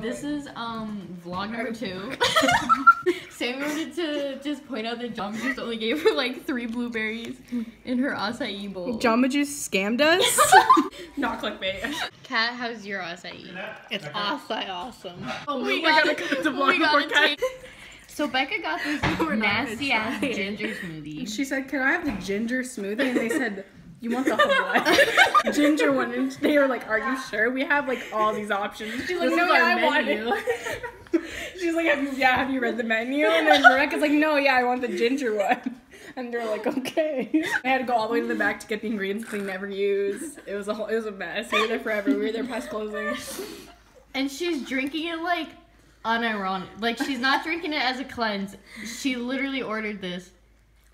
This is um vlog number two. Sam wanted to just point out that Jamba Juice only gave her like three blueberries in her acai bowl. Jamba Juice scammed us. Not clickbait. Kat, how's your acai? It's awesome, awesome. Oh, we gotta cut the vlog before Kat- So Becca got this nasty ass ginger smoothie. She said, "Can I have the ginger smoothie?" And they said, "You want the what? ginger one?" And they were like, "Are you sure? We have like all these options." She's like, This "No, yeah, I want menu." it." She's like, "Have you? Yeah, have you read the menu?" And then Rebecca's like, "No, yeah, I want the ginger one." And they're like, "Okay." I had to go all the way to the back to get the ingredients they never use. It was a whole, it was a mess. We were there forever. We were there past closing. And she's drinking it like unironic. Like she's not drinking it as a cleanse. She literally ordered this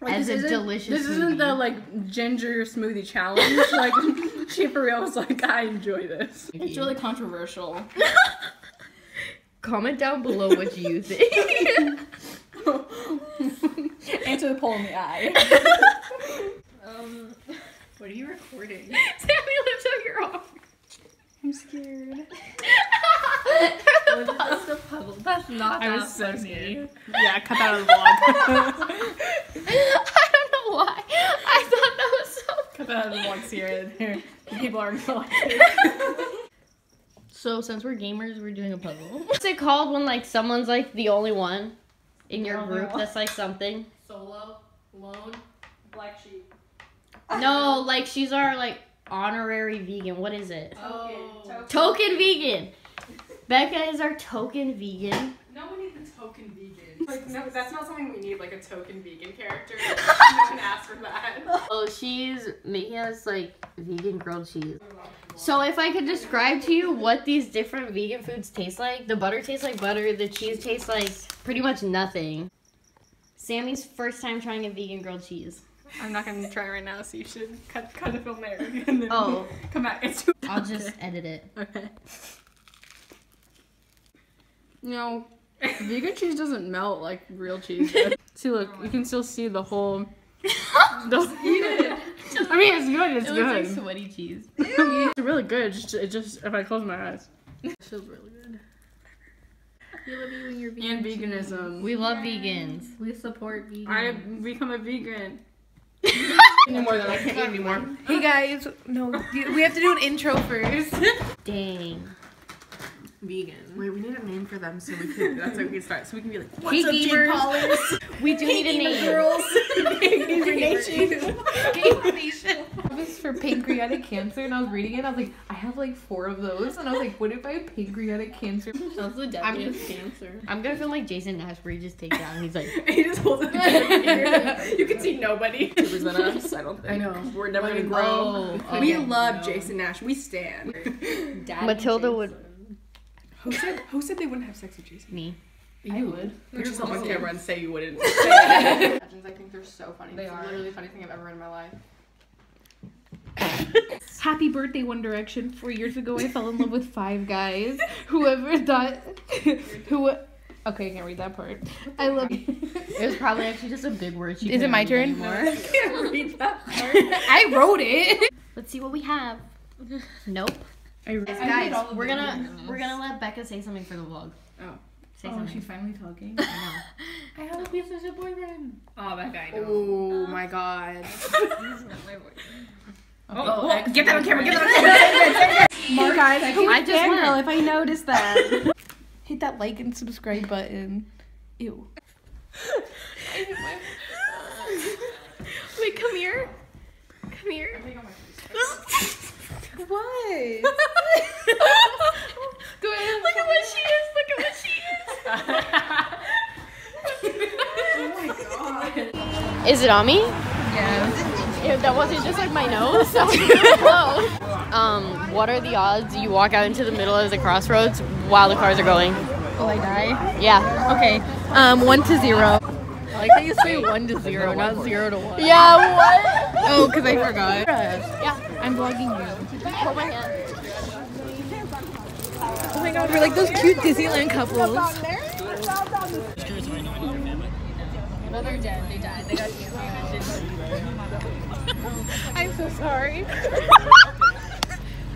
Like, as this a isn't- delicious This isn't the like ginger smoothie challenge. Like she for real was like, I enjoy this. It's really controversial. Comment down below what you think. Answer the poll in the eye. um, what are you recording? Sammy lifts up your arm. I'm scared. That's the puzzle. That's not I that was so funny. scared. Yeah, cut that out of the vlog. I don't know why. I thought that was so. cut that out of the vlog, Sierra. Here, People aren't gonna like it. So since we're gamers, we're doing a puzzle. What's it called when like someone's like the only one in your The only group one. that's like something? Solo, lone, black sheep. No, like she's our like honorary vegan. What is it? Oh. Token vegan. Becca is our token vegan. No one needs a token vegan. Like, no, that's not something we need, like a token vegan character. no one asked for that. Oh, she's making us like vegan grilled cheese. So if I could describe to you what these different vegan foods taste like, the butter tastes like butter, the cheese tastes like pretty much nothing. Sammy's first time trying a vegan grilled cheese. I'm not gonna try right now, so you should cut cut the film there. And then Oh. come back. It's too I'll just edit it. Okay. You know, vegan cheese doesn't melt like real cheese. does. see, look, you can still see the whole. The, I mean, it's good. It's It good. like sweaty cheese. it's really good. It's just, it just if I close my eyes, it feels really good. We love you and your And veganism. We love vegans. We support vegan. I become a vegan. no more than I can't eat anymore. hey guys, no, we have to do an intro first. Dang. Vegan. Wait, we need a name for them so we can. That's how we can start. So we can be like, what's Hey gamers. We do need a name. Girls. Nation. This for pancreatic cancer, and I was reading it. I was like, I have like four of those, and I was like, what if I have pancreatic cancer? That's the deadliest cancer. I'm gonna film like Jason Nash where he just takes down. He's like, he just holds it. you can see nobody. Than us, I don't think. I know. We're never gonna grow. oh, we love Jason Nash. We stand. Matilda would. Who said who said they wouldn't have sex with Jason? Me. I would. Put yourself on camera and say you wouldn't. I think they're so funny. They it's are. literally the funniest thing I've ever read in my life. Happy birthday, One Direction. Four years ago, I fell in love with five guys. Whoever thought, who, okay, I can't read that part. I love you. It was probably actually just a big word. She Is it my read turn? anymore. can't read that. Part. I wrote it. Let's see what we have. Nope. I, Guys, we're gonna we're gonna let Becca say something for the vlog. Oh. Say Oh, something. she's finally talking. I know. I have a piece of boyfriend. oh, that guy. No. Oh uh, my god. Oh, oh well, get that on camera. Get that on camera. Mark, guys, I I just fangirl if I noticed that. Hit that like and subscribe button. Ew. Wait, come here. Come here. What? Go ahead. Look at what she is. Look at what she is. Oh my god. Is it on me? Yes. If that wasn't just like my nose. That was really. Um, what are the odds you walk out into the middle of the crossroads while the cars are going? Will I die? Yeah. Okay. Um, one to zero. I like how you say one to zero, not zero to one. Yeah. What? Oh, because I forgot. Yeah. I'm vlogging you. Hold my hand. Oh my god, we're like those cute Disneyland couples. No, they're dead. They died. They got I'm so sorry.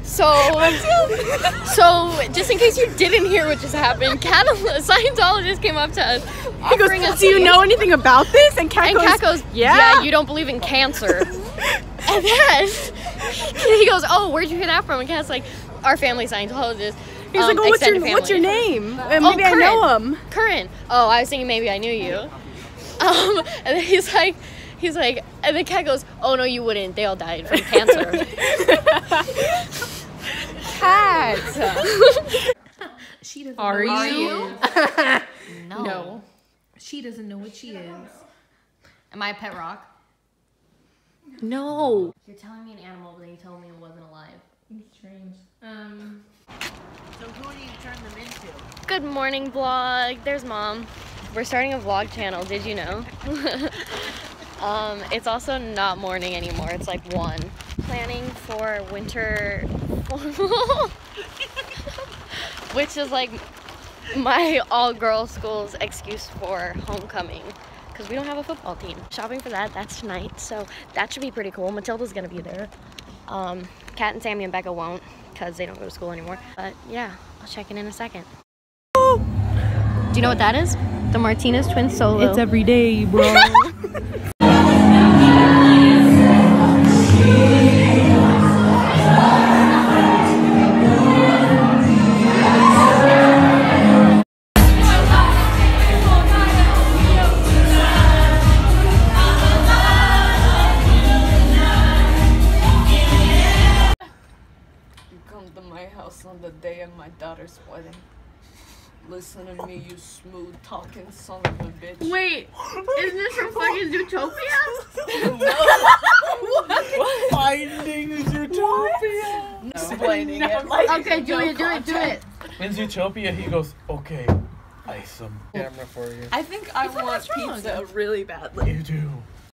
So, um, so just in case you didn't hear what just happened, Kat- Scientologist came up to us He goes, offering us do you know anything about this? And Kat And goes, Kat goes, yeah. yeah, you don't believe in cancer. and then he goes, oh, where'd you hear that from? And Kat's like, our family Scientologist. He's um, like, oh, what's your, extended what's your family." name? Uh, Oh, maybe I know him. Curran. Oh, I was thinking maybe I knew you. Um, and then he's like, he's like, and then Kat goes, oh no, you wouldn't. They all died from cancer. Kat. She doesn't Are know what you? she is. no. No. She doesn't know what she is. Am I a pet rock? No. You're telling me an animal, but then you told me it wasn't alive. It's Strange. Um. So who do you turn them into? Good morning, vlog. There's mom. We're starting a vlog channel. Did you know? um, it's also not morning anymore. It's like one. Planning for winter formal, which is like my all-girl school's excuse for homecoming. Because we don't have a football team. Shopping for that, that's tonight. So that should be pretty cool. Matilda's gonna be there. Um, Kat and Sammy and Becca won't because they don't go to school anymore. But yeah, I'll check in in a second. Do you know what that is? The Martinez Twin Solo. It's every day, bro. on the day of my daughter's wedding. Listen to me, you smooth talking son of a bitch. Wait, isn't this from fucking Zootopia? No. what? Finding Zootopia. Explaining it like Okay, do it, do it, do it. In Zootopia, he goes, "Okay, I some camera for you. I think I want pizza really badly. You do.